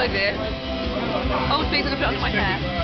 idea. Oh, please, I'm going to put it under my hair.